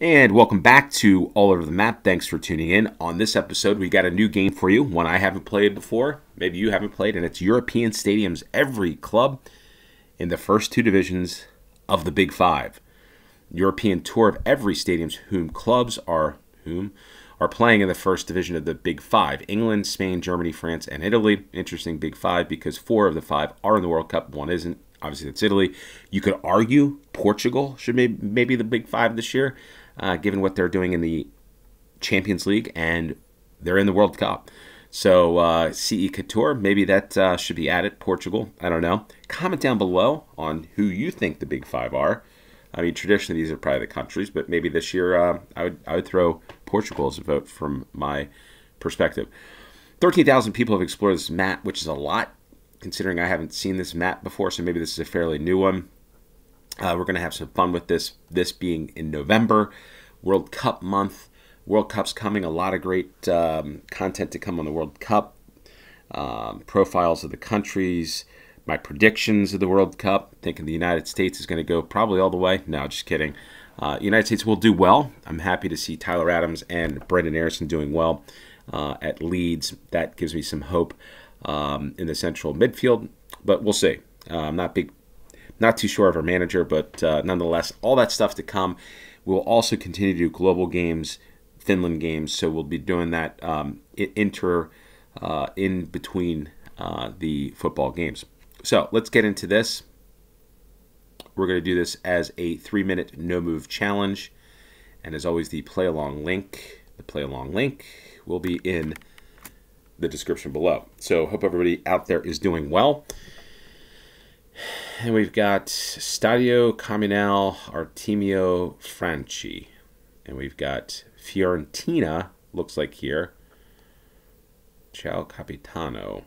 And welcome back to All Over the Map. Thanks for tuning in. On this episode, we got a new game for you, one I haven't played before, maybe you haven't played, and it's European Stadiums. Every club in the first two divisions of the Big Five. European tour of every stadiums whom clubs are whom are playing in the first division of the Big Five: England, Spain, Germany, France, and Italy. Interesting Big Five because four of the five are in the World Cup, one isn't. Obviously, that's Italy. You could argue Portugal should maybe maybe the Big Five this year uh, given what they're doing in the Champions League and they're in the World Cup. So uh, Ce-Kateur, maybe that uh, should be added. Portugal, I don't know. Comment down below on who you think the Big Five are. I mean, traditionally these are probably the countries, but maybe this year uh, I would I would throw Portugal as a vote from my perspective. Thirteen thousand people have explored this map, which is a lot considering I haven't seen this map before. So maybe this is a fairly new one. Uh, we're going to have some fun with this. This being in November, World Cup month. World Cup's coming. A lot of great um, content to come on the World Cup. Um, profiles of the countries. My predictions of the World Cup. Thinking the United States is going to go probably all the way. No, just kidding. Uh, United States will do well. I'm happy to see Tyler Adams and Brenden Aaronson doing well uh, at Leeds. That gives me some hope um, in the central midfield, but we'll see. Uh, I'm not big not too sure of our manager, but uh, nonetheless, all that stuff to come. We'll also continue to do global games, Finland games. So we'll be doing that um, inter uh, in between uh, the football games. So let's get into this. We're going to do this as a three minute no move challenge. And as always, the play along link, the play along link will be in the description below. So hope everybody out there is doing well. And we've got Stadio Comunale Artemio Franchi. And we've got Fiorentina, looks like here. Ciao Capitano.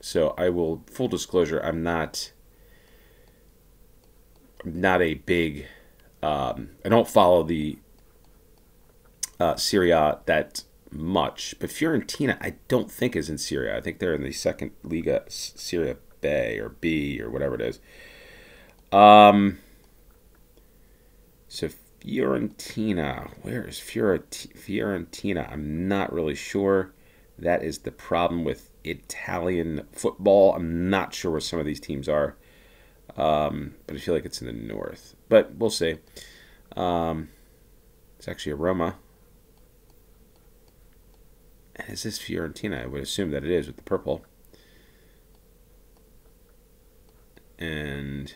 So I will, full disclosure, I'm not, not a big, um, I don't follow the uh, Serie A that much. But Fiorentina, I don't think is in Serie A. I think they're in the second Liga, Serie Bay or B or whatever it is. Um, so Fiorentina, where is Fiorentina? I'm not really sure. That is the problem with Italian football. I'm not sure where some of these teams are, um, but I feel like it's in the north. But we'll see. Um, it's actually a Roma. And is this Fiorentina? I would assume that it is with the purple. And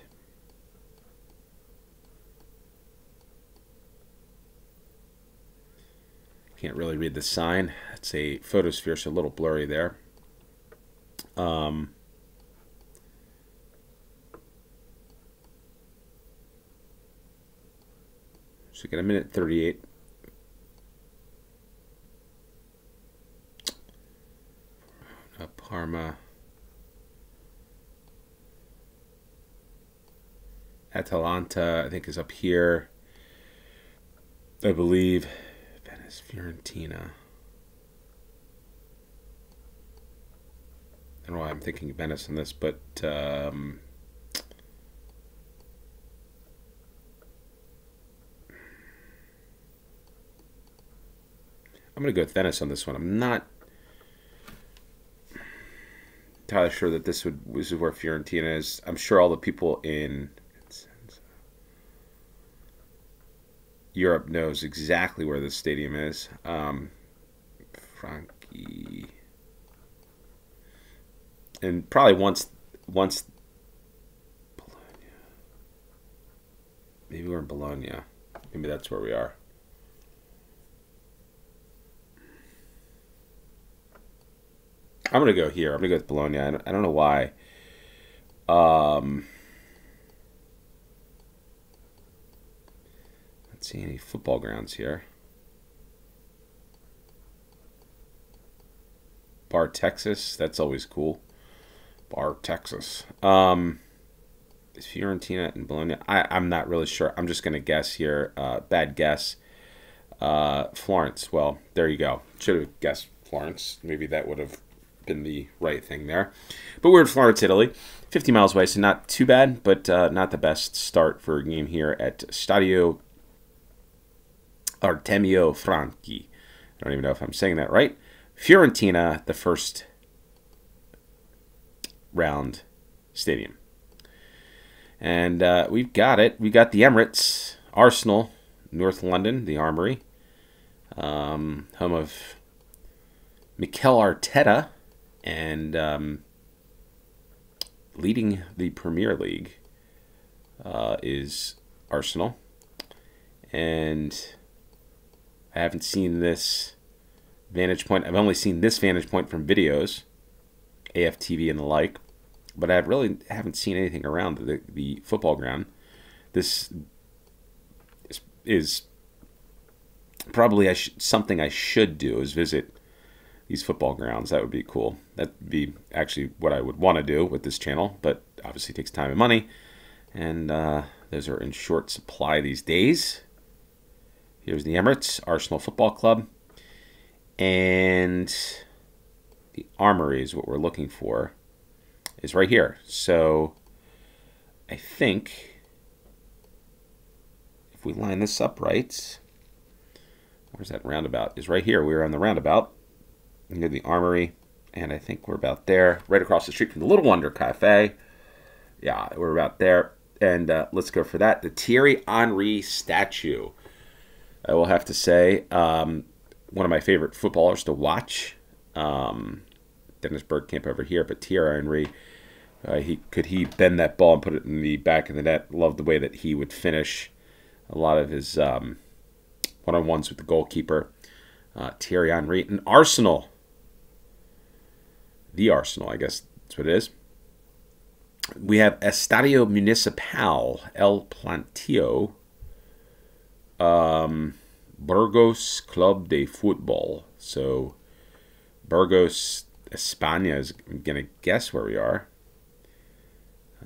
can't really read the sign. It's a photosphere, so a little blurry there. Um, so get a minute 38. Atalanta, I think, is up here. I believe. Venice, Fiorentina. I don't know why I'm thinking Venice in this, but um, I'm going to go with Venice on this one. I'm not entirely sure that this would this is where Fiorentina is. I'm sure all the people in Europe knows exactly where this stadium is. Um, Franchi, and probably once, once. Bologna. Maybe we're in Bologna. Maybe that's where we are. I'm gonna go here. I'm gonna go with Bologna. I don't, I don't know why. Um. See any football grounds here. Bar, Texas. That's always cool. Bar, Texas. Um, is Fiorentina and Bologna? I, I'm not really sure. I'm just going to guess here. Uh, bad guess. Uh, Florence. Well, there you go. Should have guessed Florence. Maybe that would have been the right thing there. But we're in Florence, Italy. 50 miles away, so not too bad, but uh, not the best start for a game here at Stadio Artemio Franchi. I don't even know if I'm saying that right. Fiorentina, the first round stadium. And uh, we've got it. We've got the Emirates, Arsenal, North London, the Armory, um, home of Mikel Arteta, and um, leading the Premier League uh, is Arsenal. And I haven't seen this vantage point. I've only seen this vantage point from videos, AFTV and the like but I really haven't seen anything around the, the football ground. This is, is probably I something I should do is visit these football grounds. That would be cool. That'd be actually what I would want to do with this channel, but obviously takes time and money, and uh, those are in short supply these days. Here's the Emirates Arsenal Football Club, and the Armory is what we're looking for is right here. So I think if we line this up right, where's that roundabout? Is right here. We're on the roundabout near the armory, and I think we're about there, right across the street from the Little Wonder Cafe. Yeah, we're about there. And uh, let's go for that. The Thierry Henry statue. I will have to say, um, one of my favorite footballers to watch. Um, Dennis Bergkamp over here, but Thierry Henry, uh, he could he bend that ball and put it in the back of the net. Loved the way that he would finish a lot of his um, one-on-ones with the goalkeeper. Uh, Thierry Henry and Arsenal, the Arsenal, I guess that's what it is. We have Estadio Municipal El Plantío, um, Burgos Club de Football. So Burgos España is going to guess where we are.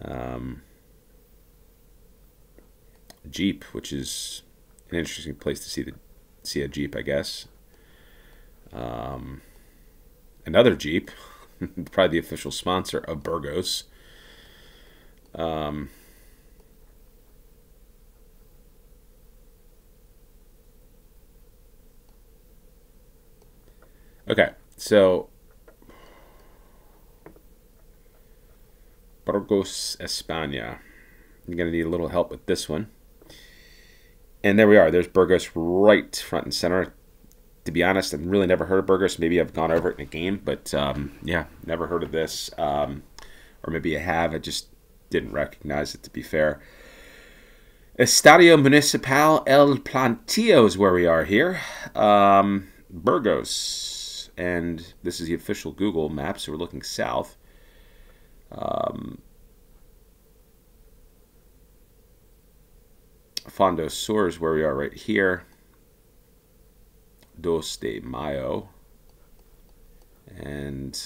Um, Jeep, which is an interesting place to see the see a Jeep, I guess. Um, another Jeep, probably the official sponsor of Burgos. Um, okay, so Burgos, España. I'm going to need a little help with this one. And there we are. There's Burgos right front and center. To be honest, I've really never heard of Burgos. Maybe I've gone over it in a game, but um, yeah, never heard of this. Um, or maybe I have. I just didn't recognize it, to be fair. Estadio Municipal El Plantío is where we are here. Um, Burgos. And this is the official Google map, so we're looking south. Um, Fondo Sur is where we are right here. Dos de Mayo. And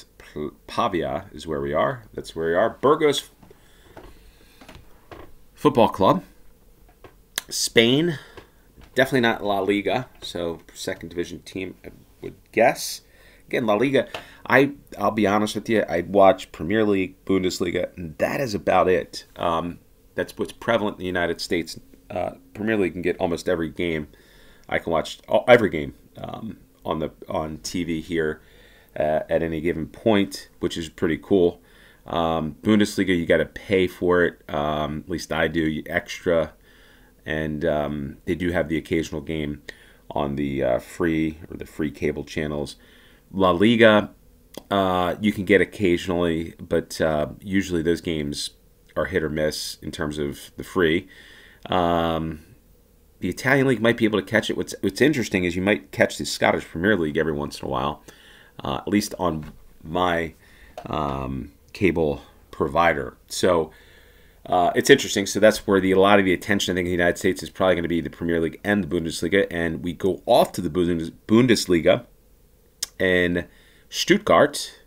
Pavia is where we are. That's where we are. Burgos Football Club. Spain. Definitely not La Liga. So, second division team, I would guess. Again, La Liga, I I'll be honest with you, I watch Premier League, Bundesliga, and that is about it. Um, that's what's prevalent in the United States. Uh, Premier League can get almost every game. I can watch every game um, on the on TV here uh, at any given point, which is pretty cool. Um, Bundesliga, you got to pay for it. Um, at least I do, extra, and um, they do have the occasional game on the uh, free or the free cable channels. La Liga, uh, you can get occasionally, but uh, usually those games are hit or miss in terms of the free. Um, the Italian league might be able to catch it. What's What's interesting is you might catch the Scottish Premier League every once in a while, uh, at least on my um, cable provider. So. Uh, it's interesting. So that's where the a lot of the attention I think in the United States is probably going to be the Premier League and the Bundesliga, and we go off to the Bundesliga and Stuttgart,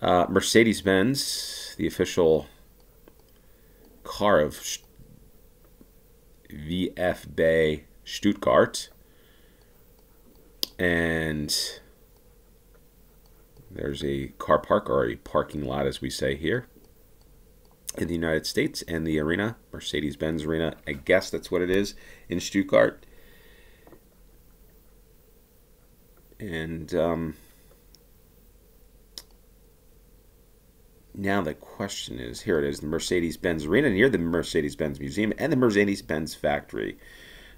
uh, Mercedes Benz, the official car of VfB Stuttgart. And there's a car park or a parking lot, as we say here in the United States, and the arena, Mercedes Benz Arena. I guess that's what it is in Stuttgart. And um, now the question is here it is the Mercedes Benz Arena near the Mercedes Benz Museum and the Mercedes Benz Factory.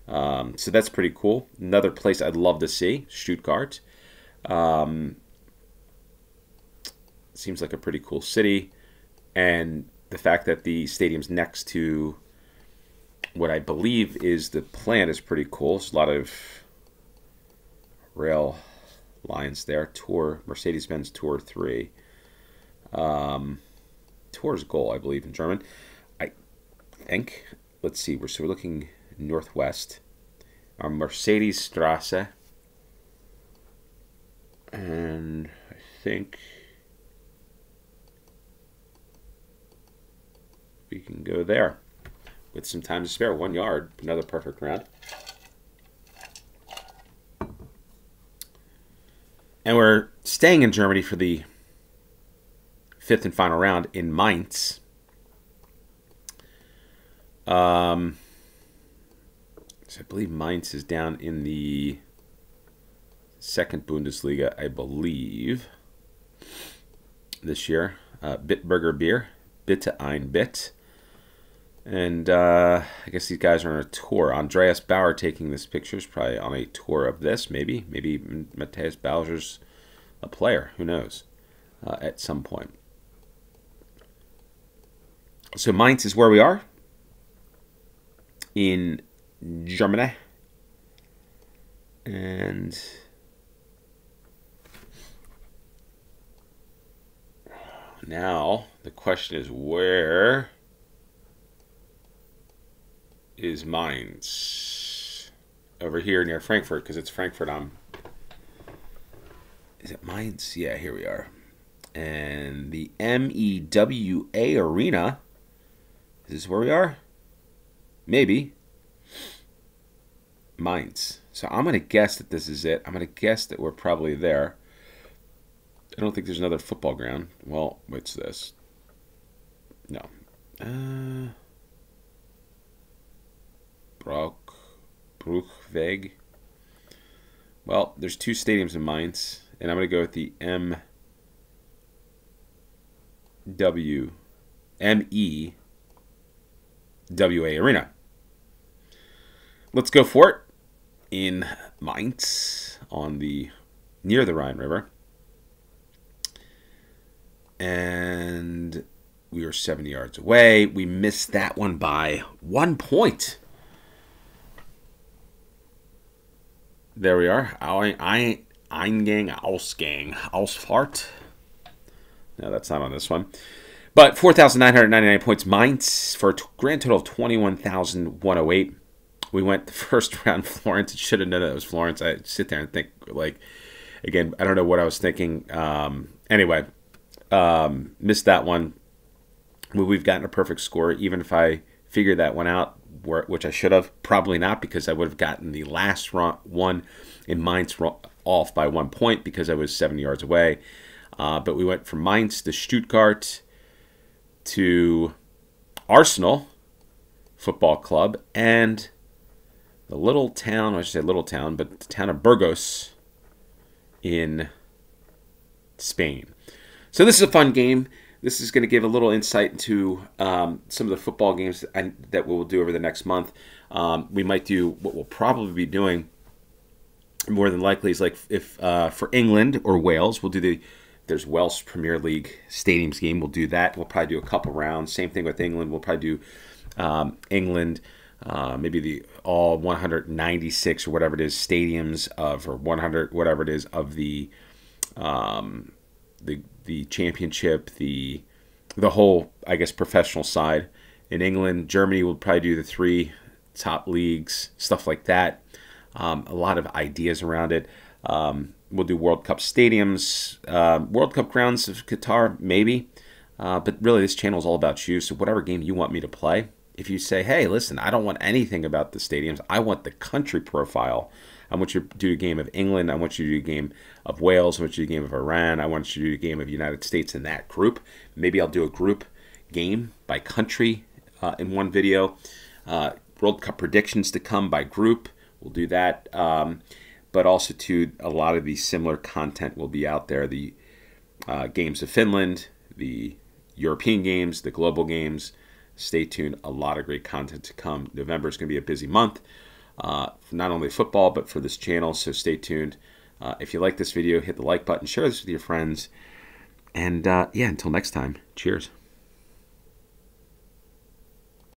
Um, so that's pretty cool. Another place I'd love to see, Stuttgart. Um, seems like a pretty cool city. And the fact that the stadium's next to what I believe is the plant is pretty cool. There's a lot of rail lines there. Tor, Mercedes Benz Tor 3. Um, Tor's goal, I believe, in German. I think. Let's see. We're, so we're looking northwest. Our Mercedes Strasse. And I think we can go there with some time to spare. One yard, another perfect round. And we're staying in Germany for the fifth and final round in Mainz. Um, so I believe Mainz is down in the second Bundesliga, I believe, this year. Uh, Bitburger Beer, Bitte ein Bit. And uh, I guess these guys are on a tour. Andreas Bauer taking this picture is probably on a tour of this, maybe. Maybe Matthias Bowser's a player. Who knows? Uh, at some point. So Mainz is where we are in Germany. And now the question is where is Mainz. Over here near Frankfurt, because it's Frankfurt I'm... Is it Mainz? Yeah, here we are. And the MEWA Arena. Is this where we are? Maybe. Mainz. So I'm going to guess that this is it. I'm going to guess that we're probably there. I don't think there's another football ground. Well, what's this? No. Uh... Brock, Bruchweg. Well, there's two stadiums in Mainz, and I'm going to go with the M W M E W A Arena. Let's go for it in Mainz on the near the Rhine River. And we were 70 yards away. We missed that one by one point. There we are. I, I, Eingang, Ausgang, Ausfahrt. No, that's not on this one. But 4,999 points. Mainz for a grand total of 21,108. We went the first round Florence. I should have known that it was Florence. I sit there and think, like, again, I don't know what I was thinking. Um, anyway, um, missed that one. We've gotten a perfect score. Even if I figured that one out, which I should have. Probably not because I would have gotten the last one in Mainz off by one point because I was seven yards away. Uh, but we went from Mainz to Stuttgart to Arsenal Football Club and the little town, I should say little town, but the town of Burgos in Spain. So this is a fun game. This is going to give a little insight into um, some of the football games that, that we'll do over the next month. Um, we might do what we'll probably be doing more than likely is like if uh, for England or Wales, we'll do the there's Welsh Premier League stadiums game. We'll do that. We'll probably do a couple rounds. Same thing with England. We'll probably do um, England. Uh, maybe the all 196 or whatever it is stadiums of or 100 whatever it is of the um, the the championship, the the whole I guess professional side. In England, Germany will probably do the three top leagues, stuff like that. Um, a lot of ideas around it. Um, we'll do World Cup stadiums, uh, World Cup grounds of Qatar, maybe. Uh, but really, this channel is all about you. So whatever game you want me to play, if you say, "Hey, listen, I don't want anything about the stadiums. I want the country profile I want you to do a game of England. I want you to do a game of Wales. I want you to do a game of Iran. I want you to do a game of United States in that group. Maybe I'll do a group game by country uh, in one video. Uh, World Cup predictions to come by group. We'll do that. Um, but also to a lot of the similar content will be out there. The uh, games of Finland, the European games, the global games. Stay tuned. A lot of great content to come. November is going to be a busy month, uh, not only football, but for this channel. So stay tuned. Uh, if you like this video, hit the like button, share this with your friends. And uh, yeah, until next time, cheers.